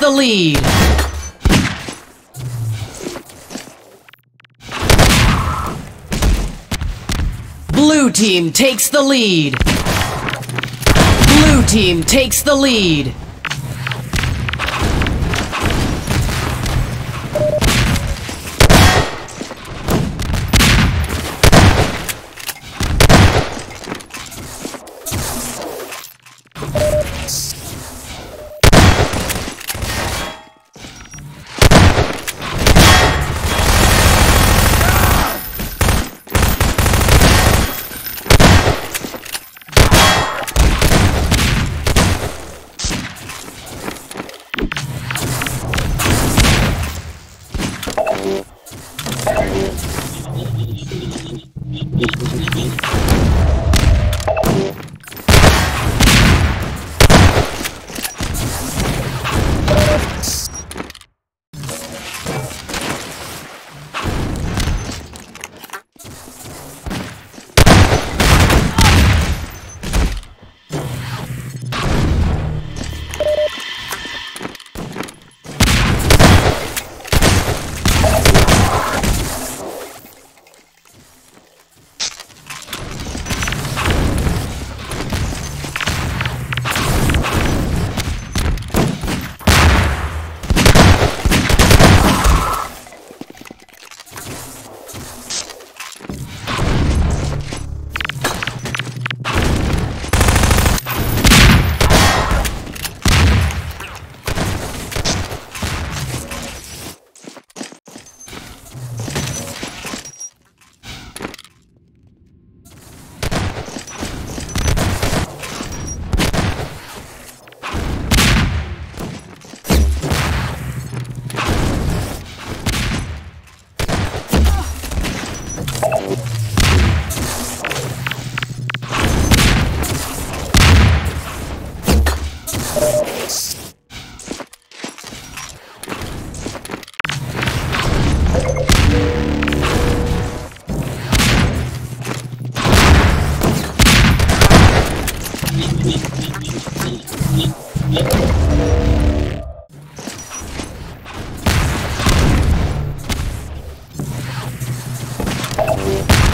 the lead. Blue team takes the lead. Blue team takes the lead. Yeah.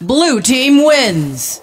Blue team wins!